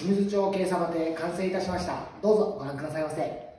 清水町警察で完成いたしました。どうぞご覧くださいませ。